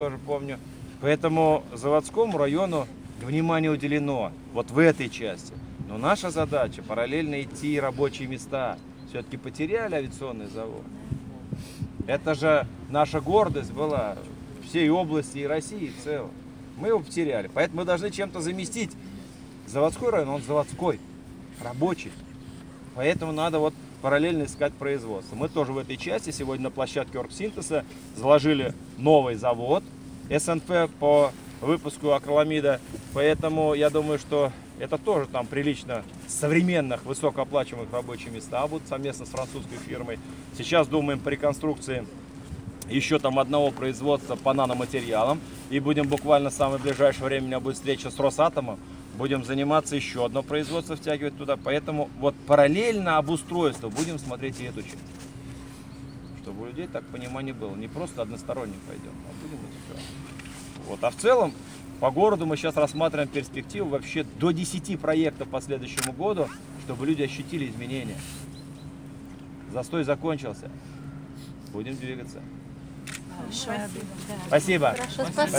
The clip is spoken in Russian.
тоже помню. Поэтому заводскому району внимание уделено вот в этой части. Но наша задача параллельно идти рабочие места. Все-таки потеряли авиационный завод. Это же наша гордость была всей области и России в целом. Мы его потеряли. Поэтому мы должны чем-то заместить. Заводской район, он заводской, рабочий. Поэтому надо вот параллельно искать производство. Мы тоже в этой части сегодня на площадке Оргсинтеза заложили новый завод СНП по выпуску акриламида. Поэтому я думаю, что это тоже там прилично современных высокооплачиваемых рабочих места будут совместно с французской фирмой. Сейчас думаем по реконструкции еще там одного производства по наноматериалам. И будем буквально в самое ближайшее время, у меня будет встреча с Росатомом, будем заниматься еще одно производство втягивать туда. Поэтому вот параллельно обустройство будем смотреть и эту часть. Чтобы у людей так понимание было. Не просто односторонне пойдем, а будем это все. Вот. А в целом по городу мы сейчас рассматриваем перспективу вообще до 10 проектов по следующему году, чтобы люди ощутили изменения. Застой закончился. Будем двигаться. Спасибо. Спасибо. Хорошо, спасибо.